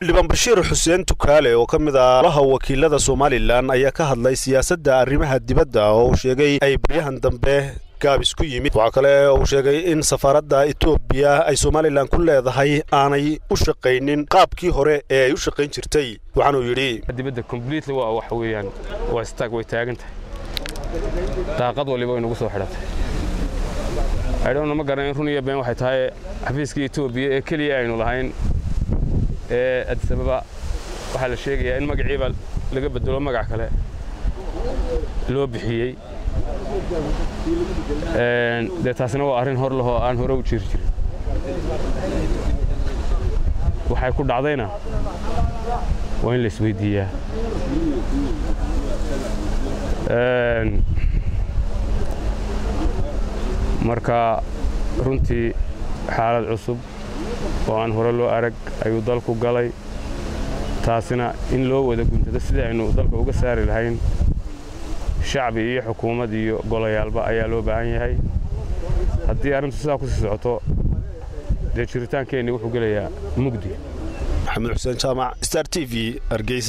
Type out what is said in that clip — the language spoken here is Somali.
xildhibaan bashiir xuseen tukaale oo ka mid ah laha wakiilada somalilan ayaa ka hadlay siyaasadda arrimaha dibadda oo uu sheegay ay baryahan dambe gaabis ku yimid. Waxaa kale uu sheegay in safaaradda etoobiya ay somalilan ku leedahay aanay u shaqaynin qaabkii hore ee ay u shaqayn jirtay waxaanuu yidhi. Dibadda completely waa waxa weeyaan waa istaag way taagan tahay. Daaqad waliba way nagu soo xidhatay. Aydhowna ma garanin run iyo been waxay tahay xafiiskii etoobiya ee keliya aynu lahayn ee adisababa waxaa la sheegayaa in magaciiba laga bedelo magac kale loo bixiyey. Dee taasina waa arrin hor lahoo aan hore u jiri jirin. Waxay ku dhacdayna waa in la isweydiiyaa. Marka runtii xaalad cusub oo aan hore loo arag ayuu dalku galay. Taasina in loo wada guntado sidii aynu dalka uga saari lahayn. Shacbi iyo xukuumad iyo golayaalba ayaa loo baahan yahay. Haddii arrintu sidaa ku sii socoto dee jiritaankeenni wuxuu gelayaa mugdi. Maxamed xuseen jaamac star t v hargeysa